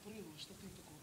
прыгал, штаты такого.